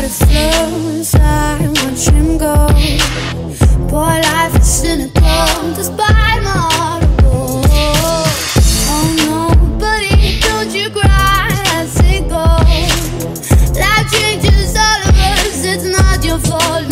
heart is slow as I watch him go. Boy, life is cynical, despite my audible. Oh no, buddy, don't you cry as it goes. Life changes all of us, it's not your fault.